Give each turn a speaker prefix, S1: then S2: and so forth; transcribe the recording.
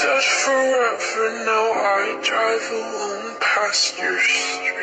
S1: said forever, now I drive alone past your street.